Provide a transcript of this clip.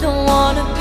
don't wanna